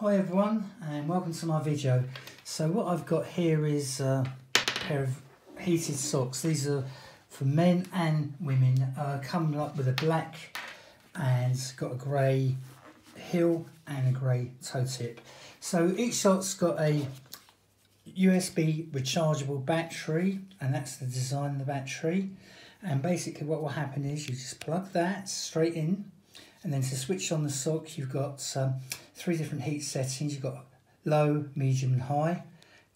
Hi everyone and welcome to my video. So what I've got here is a pair of heated socks. These are for men and women. Uh, coming up with a black and got a grey heel and a grey toe tip. So each sock's got a USB rechargeable battery and that's the design of the battery. And basically what will happen is you just plug that straight in and then to switch on the sock you've got um, three different heat settings. You've got low, medium and high.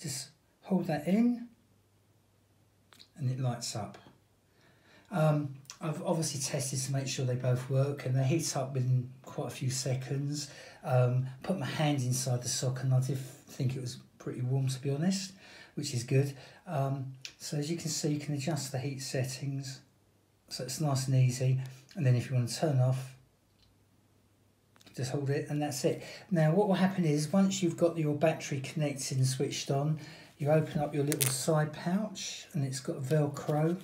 Just hold that in and it lights up. Um, I've obviously tested to make sure they both work and they heat up within quite a few seconds. Um, put my hand inside the sock and I did think it was pretty warm to be honest, which is good. Um, so as you can see, you can adjust the heat settings so it's nice and easy. And then if you want to turn off, just hold it and that's it. Now what will happen is once you've got your battery connected and switched on, you open up your little side pouch and it's got velcro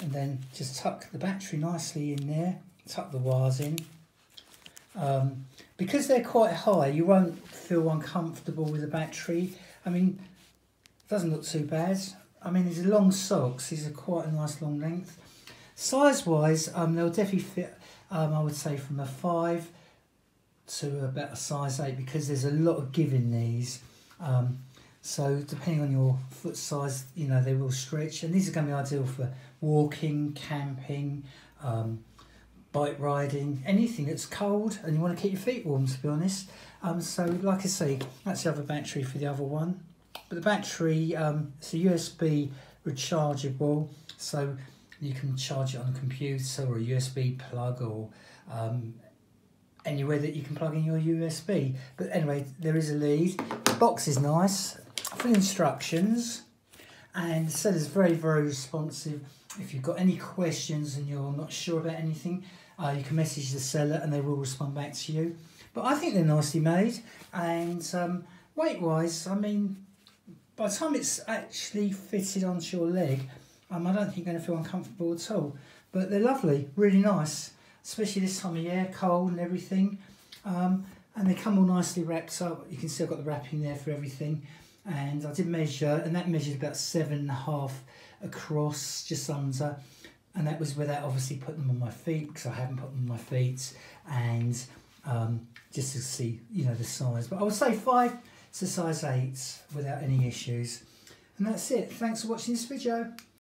and then just tuck the battery nicely in there, tuck the wires in. Um, because they're quite high, you won't feel uncomfortable with the battery. I mean, it doesn't look too bad. I mean, these are long socks. These are quite a nice long length. Size-wise, um, they'll definitely fit, um, I would say, from a 5 to about a size 8 because there's a lot of give in these. Um, so depending on your foot size, you know, they will stretch. And these are going to be ideal for walking, camping, um, bike riding, anything that's cold and you want to keep your feet warm, to be honest. Um, so like I say, that's the other battery for the other one. But the battery, um, it's a USB rechargeable, so you can charge it on a computer or a USB plug or um, anywhere that you can plug in your USB. But anyway, there is a lead. The box is nice, full instructions, and it's very, very responsive. If you've got any questions and you're not sure about anything, uh, you can message the seller and they will respond back to you. But I think they're nicely made, and um, weight-wise, I mean, by the time it's actually fitted onto your leg, um, I don't think you're going to feel uncomfortable at all. But they're lovely, really nice especially this time of year, cold and everything. Um, and they come all nicely wrapped up. You can see I've got the wrapping there for everything. And I did measure, and that measured about seven and a half across, just under. And that was without obviously putting them on my feet, because I haven't put them on my feet. And um, just to see, you know, the size. But I would say five to size eight without any issues. And that's it. Thanks for watching this video.